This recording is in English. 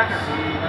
Jackson.